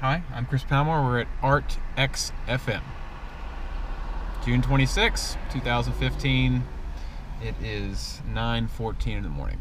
Hi, I'm Chris Palmore. We're at Art X FM. June 26, 2015. It is 9:14 in the morning.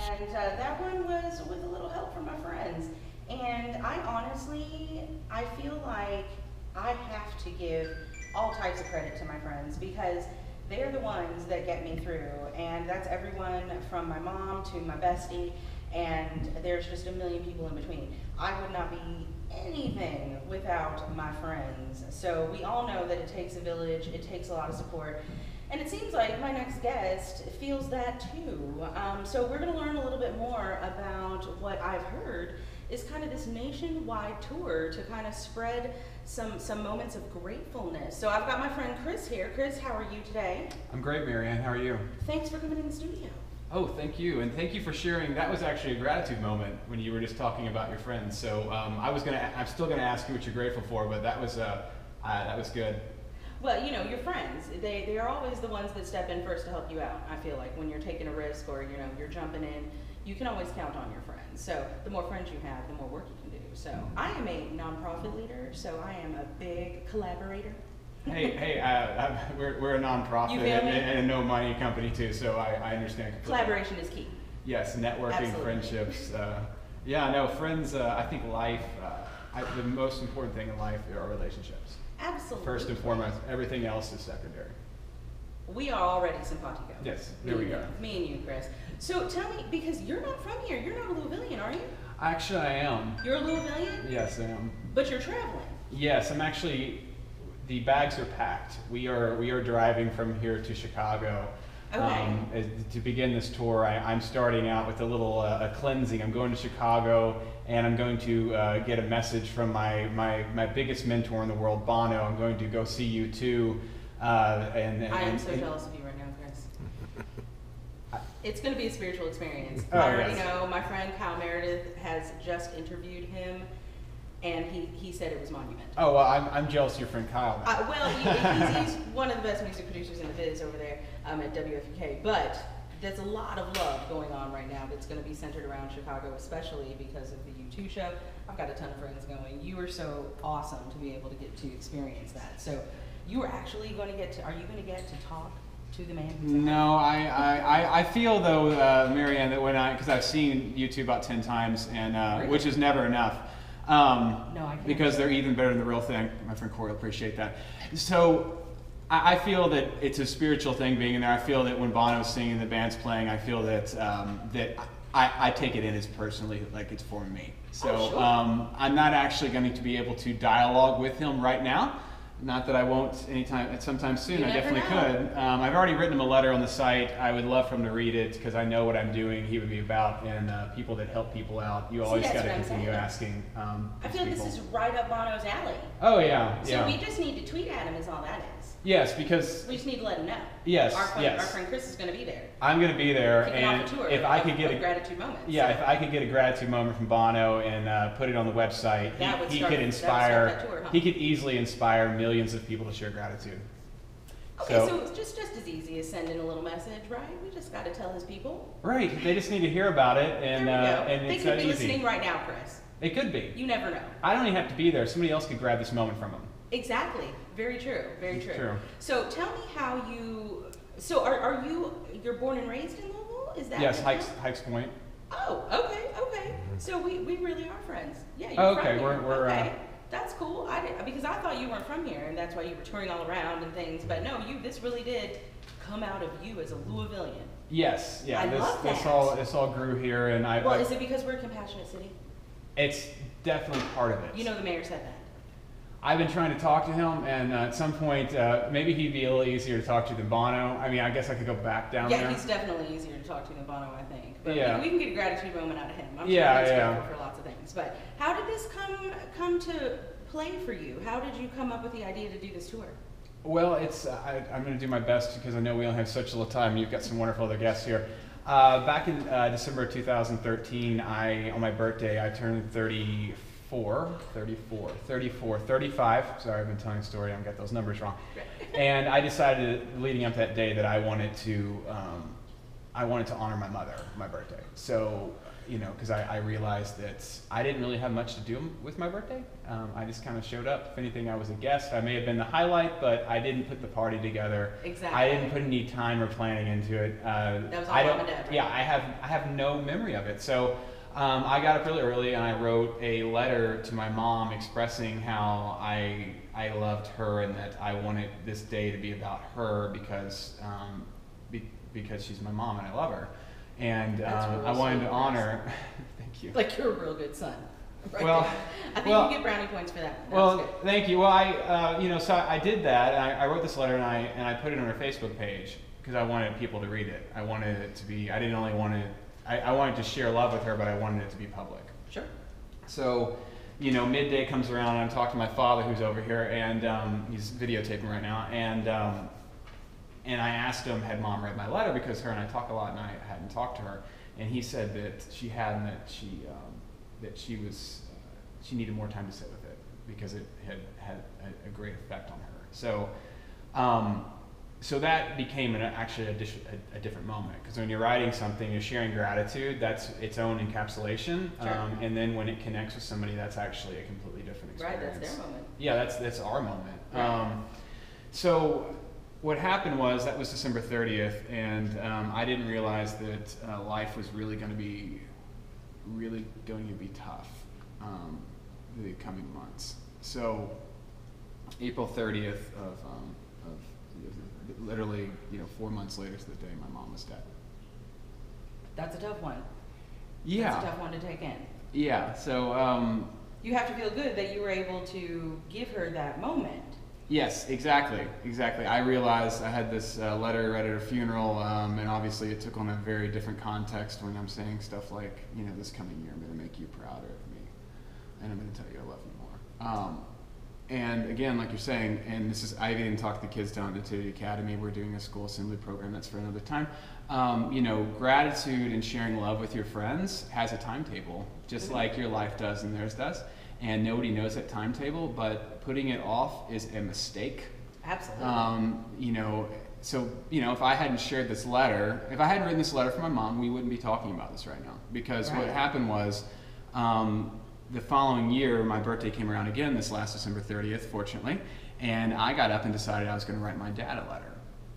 And uh, that one was with a little help from my friends. And I honestly, I feel like I have to give all types of credit to my friends because they're the ones that get me through. And that's everyone from my mom to my bestie. And there's just a million people in between. I would not be anything without my friends. So we all know that it takes a village, it takes a lot of support. And it seems like my next guest feels that too. Um, so we're going to learn a little bit more about what I've heard is kind of this nationwide tour to kind of spread some some moments of gratefulness. So I've got my friend Chris here. Chris, how are you today? I'm great, Marianne. How are you? Thanks for coming in the studio. Oh, thank you, and thank you for sharing. That was actually a gratitude moment when you were just talking about your friends. So um, I was gonna, I'm still gonna ask you what you're grateful for, but that was, uh, uh, that was good. Well, you know, your friends, they, they are always the ones that step in first to help you out. I feel like when you're taking a risk or, you know, you're jumping in, you can always count on your friends. So the more friends you have, the more work you can do. So I am a nonprofit leader, so I am a big collaborator. Hey, hey, uh, we're, we're a nonprofit You feel and, me? and a no money company too, so I, I understand. completely. Collaboration is key. Yes, networking, Absolutely. friendships. Uh, yeah, no, friends. Uh, I think life. Uh, I, the most important thing in life are relationships. Absolutely. First and foremost, everything else is secondary. We are already simpatico. Yes, Me there we and go. you- Me and you, Chris. So tell me, because you're not from here, you're not a Louisvillian, are you? Actually, I am. You're a Louisvillian, Yes, I am. but you're traveling. Yes, I'm actually. The bags are packed. We are we are driving from here to Chicago. Okay. as- to begin this tour, I, I'm starting out with a little uh, a cleansing. I'm going to Chicago, and I'm going to uh, get a message from my, my my biggest mentor in the world, Bono. I'm going to go see U2. Uh, and, and I am so and- jealous of you right now, Chris. It's going to be a spiritual experience. Oh, I already yes. know my friend Kyle Meredith has just interviewed him, and he, he said it was monument. Oh well, I'm, I'm jealous of your friend Kyle. now. Uh, well, he, he's, he's one of the best music producers in the biz over there um, at WFPK. But there's a lot of love going on right now that's going to be centered around Chicago, especially because of the U2 show. I've got a ton of friends going. You are so awesome to be able to get to experience that. So you are actually going to get to. Are you going to get to talk to the man? No, I, I, I- I feel though, uh, Marianne, that when I, because I've seen U2 about 10 times, and uh, Really? which is never enough. Um, No, I can't. Because they're even better than the real thing. My friend Corey will appreciate that. So I, I feel that it's a spiritual thing being in there. I feel that when Bono's singing, the band's playing, I feel that, um, that I, I take it in as personally like it's for me. So Oh, sure. um, I'm not actually going to be able to dialogue with him right now. Not that I won't anytime, sometime soon. You I definitely know. could. Um, I've already written him a letter on the site. I would love for him to read it because I know what I'm doing. He would be about and uh, people that help people out. You always got to continue asking. Um, I feel like this is right up Bono's alley. Oh yeah, So yeah. we just need to tweet at him. Is all that is. Yes, because We just need to let him know. Yes, Our friend, yes. our friend Chris is going to be there. I'm going to be there, Kicking and off a tour if I of- could get of a gratitude moments. yeah, if I could get a gratitude moment from Bono and uh, put it on the website, That would he, he start- could that would start inspire. that tour, huh? He could easily inspire millions of people to share gratitude. Okay, so, it's just just as easy as sending a little message, right? We just got to tell his people. right, they just need to hear about it, and there we uh, go. and they it's could that be easy. listening right now, Chris. It could be. You never know. I don't even have to be there. Somebody else could grab this moment from him. Exactly. Very true. Very true. true. So tell me how you. So are, are you you're born and raised in Louisville? Is that Yes, Hikes, deal? Hikes Point. Oh, okay, okay. So we, we really are friends. Yeah, you're Oh, from okay, we're- we're, uh, okay. That's cool. I did, because I thought you weren't from here, and that's why you were touring all around and things. But no, you this really did come out of you as a Louisvillian. Yes, yeah. I this love this all this all grew here, and I. Well, I- is it because we're a compassionate city? it's definitely part of it. You know, the mayor said that. I've been trying to talk to him, and uh, at some point, uh, maybe he'd be a little easier to talk to than Bono. I mean, I guess I could go back down yeah, there. Yeah, he's definitely easier to talk to than Bono, I think. But Yeah. we, we can get a gratitude moment out of him. I'm Yeah, sure he's yeah. grateful for lots of things. But how did this come come to play for you? How did you come up with the idea to do this tour? Well, it's I, I'm going to do my best because I know we only have such a little time. You've got some wonderful other guests here. Uh, back in uh, December of 2013, I on my birthday I turned 34, 34, 34, 35. Sorry, I've been telling a story. I've got those numbers wrong. and I decided leading up that day that I wanted to um, I wanted to honor my mother, my birthday. So you know, because I, I realized that I didn't really have much to do with my birthday. Um, I just kind of showed up. If anything, I was a guest. I may have been the highlight, but I didn't put the party together. Exactly. I didn't put any time or planning into it. Uh, That was all I don't. dad, right? Yeah, I have. I have no memory of it. So um, I got up really early and I wrote a letter to my mom expressing how I I loved her and that I wanted this day to be about her because um, be, because she's my mom and I love her. And um, I wanted to honor. thank you. Like you're a real good son. Right Well, there. I think well- you get brownie points for that. That Well, thank you. Well, I, uh, you know, so I did that, and I, I wrote this letter, and I and I put it on her Facebook page because I wanted people to read it. I wanted it to be. I didn't only want to. I, I wanted to share love with her, but I wanted it to be public. Sure. So, you know, midday comes around, and I'm talking to my father, who's over here, and um, he's videotaping right now, and um, and I asked him, had mom read my letter because her and I talk a lot, and I hadn't talked to her, and he said that she had, and that she um, that she was uh, she needed more time to sit with it because it had had a, a great effect on her. So. Um, so that became an, actually a, dis- a, a different moment because when you're writing something, you're sharing gratitude. That's its own encapsulation, Sure. um, and then when it connects with somebody, that's actually a completely different experience. Right, that's their moment. Yeah, that's that's our moment. Right. Um, so what happened was that was December 30th, and um, I didn't realize that uh, life was really going to be really going to be tough um, the coming months. So April 30th of, um, of literally you know four months later to the day my mom was dead. That's a tough one. Yeah. That's a tough one to take in. Yeah. So um, You have to feel good that you were able to give her that moment. Yes, exactly, exactly. I realized I had this uh, letter read at her funeral, um, and obviously it took on a very different context when I'm saying stuff like, you know, this coming year I'm going to make you prouder of me, and I'm going to tell you I love you more. Um, and again, like you're saying, and this is, I even talked the kids down to Nativity Academy. We're doing a school assembly program. That's for another time. Um, you know, gratitude and sharing love with your friends has a timetable, just Mhm. like your life does and theirs does. And nobody knows that timetable, but putting it off is a mistake. Absolutely. Um, you know, so you know, if I hadn't shared this letter, if I hadn't written this letter for my mom, we wouldn't be talking about this right now. Because what happened was, um, the following year, my birthday came around again. This last December 30th, fortunately, and I got up and decided I was going to write my dad a letter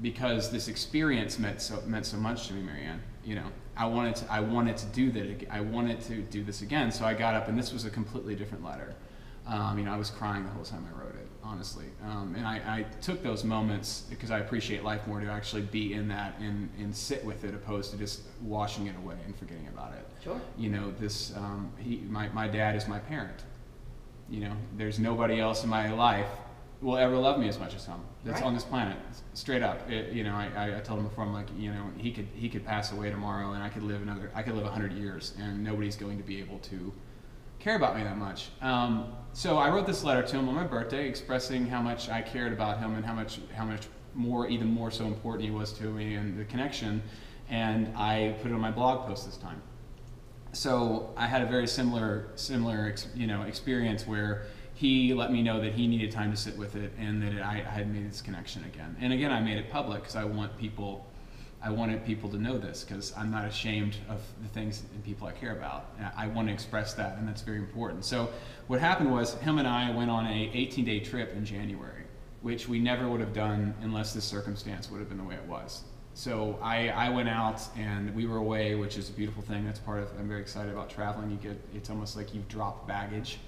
because this experience meant so meant so much to me, Marianne. You know, I wanted to I wanted to do that. I wanted to do this again. So I got up, and this was a completely different letter. Um, you know, I was crying the whole time I wrote it, honestly. Um, and I, I took those moments because I appreciate life more to actually be in that and, and sit with it, opposed to just washing it away and forgetting about it. sure. You know, this um, he my my dad is my parent. You know, there's nobody else in my life will ever love me as much as him. That's Right. on this planet, straight up. It, you know, I, I, told him before, I'm like, you know, he could he could pass away tomorrow, and I could live another, I could live hundred years, and nobody's going to be able to care about me that much. Um, so I wrote this letter to him on my birthday, expressing how much I cared about him and how much how much more, even more so important he was to me and the connection. And I put it on my blog post this time so I had a very similar similar you know experience where he let me know that he needed time to sit with it and that I, I had made this connection again. And again, I made it public because I want people, I wanted people to know this because I'm not ashamed of the things and people I care about. And I want to express that, and that's very important. So what happened was him and I went on a 18-day trip in January, which we never would have done unless this circumstance would have been the way it was. So I, I went out and we were away, which is a beautiful thing. That's part of. I'm very excited about traveling. You get it's almost like you've dropped baggage.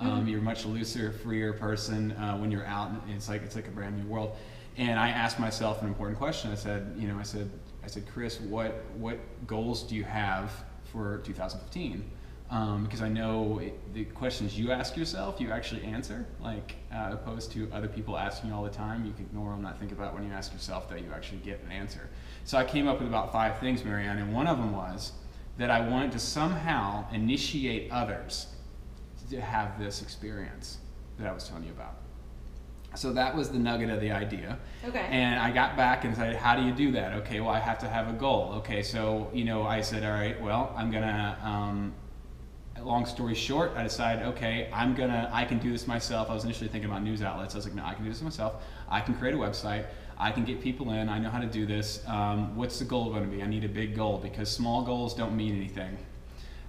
Um, Mhm. You're a much looser, freer person uh, when you're out. and It's like it's like a brand new world. And I asked myself an important question. I said, you know, I said, I said, Chris, what what goals do you have for 2015? Um, because I know it, the questions you ask yourself, you actually answer, like uh, opposed to other people asking you all the time. You can ignore them, not think about when you ask yourself that you actually get an answer. So I came up with about five things, Marianne, and one of them was that I wanted to somehow initiate others to have this experience that I was telling you about. So that was the nugget of the idea. Okay. And I got back and said, How do you do that? Okay, well, I have to have a goal. Okay, so, you know, I said, All right, well, I'm going to, um, long story short, I decided, okay, I'm going to, I can do this myself. I was initially thinking about news outlets. I was like, No, I can do this myself. I can create a website. I can get people in. I know how to do this. Um, what's the goal going to be? I need a big goal because small goals don't mean anything.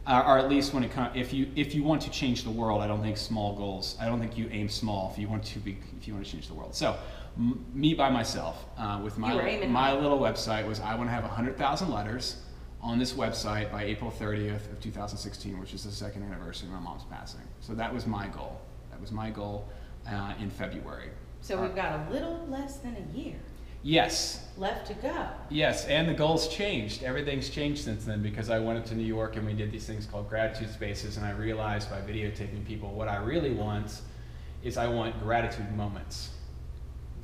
Or, or at least when it comes, if you if you want to change the world, I don't think small goals. I don't think you aim small if you want to be if you want to change the world. So, m- me by myself uh, with my my high. little website was I want to have hundred thousand letters on this website by April 30th of 2016, which is the second anniversary of my mom's passing. So that was my goal. That was my goal uh, in February. So we've got a little less than a year Yes, left to go. Yes, and the goals changed. Everything's changed since then because I went up to New York and we did these things called gratitude spaces, and I realized by videotaping people what I really want is I want gratitude moments.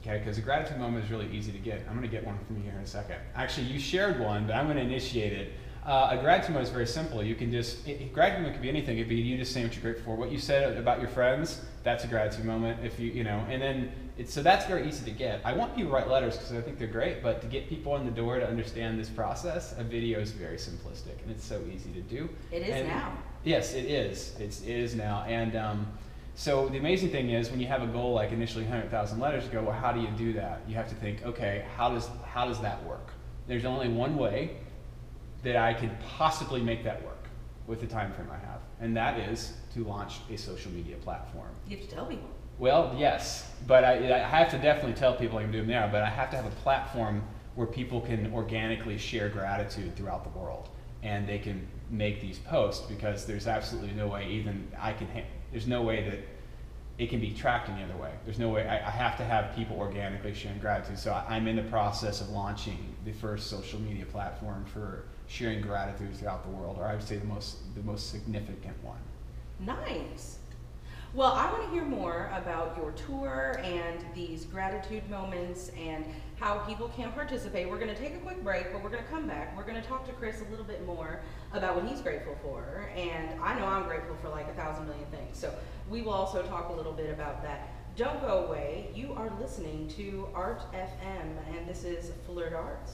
Okay, because a gratitude moment is really easy to get. I'm going to get one from you here in a second. Actually, you shared one, but I'm going to initiate it. Uh, a gratitude moment is very simple. You can just, it, it- gratitude moment could be anything. It could be you just saying what you're grateful for. What you said about your friends, that's a gratitude moment. If you, you know, and then, so that's very easy to get. I want people to write letters because I think they're great, but to get people in the door to understand this process, a video is very simplistic and it's so easy to do. It is And- now. Yes, it is. It's, it is now. And um, so the amazing thing is when you have a goal like initially 100,000 letters, you go, well, how do you do that? You have to think, okay, how does, how does that work? There's only one way that I could possibly make that work with the time frame I have, and that is to launch a social media platform. You have to tell people. Well, yes, but I, I have to definitely tell people I'm doing now, but I have to have a platform where people can organically share gratitude throughout the world and they can make these posts because there's absolutely no way even I can, there's no way that it can be tracked any other way. There's no way, I, I have to have people organically sharing gratitude. So I, I'm in the process of launching the first social media platform for sharing gratitude throughout the world, or I would say the most, the most significant one. Nice. Well, I want to hear more about your tour and these gratitude moments and how people can participate. We're going to take a quick break, but we're going to come back. We're going to talk to Chris a little bit more about what he's grateful for. And I know I'm grateful for like a thousand million things. So we will also talk a little bit about that. Don't go away. You are listening to Art FM, and this is Flirt Arts.